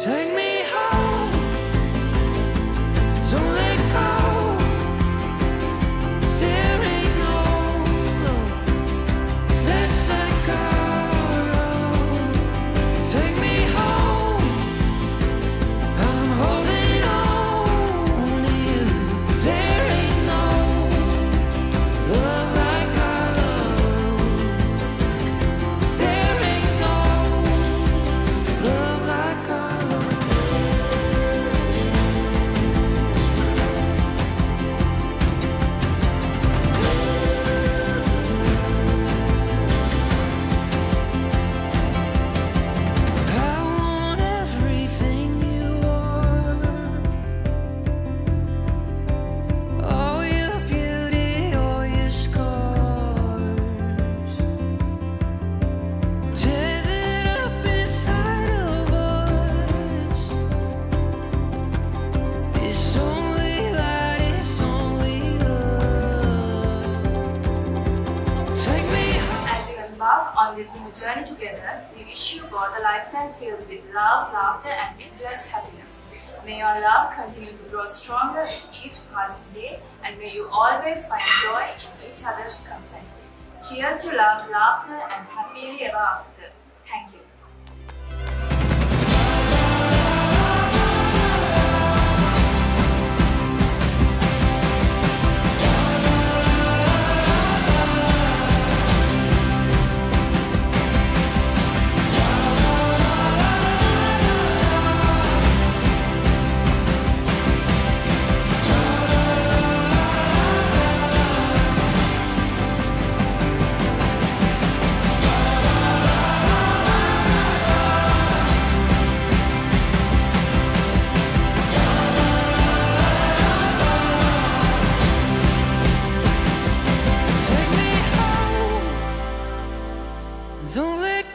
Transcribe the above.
Take me this new journey together, we wish you both a lifetime filled with love, laughter, and endless happiness. May your love continue to grow stronger with each passing day, and may you always find joy in each other's company. Cheers to love, laughter, and happily ever after. Thank you. Don't let.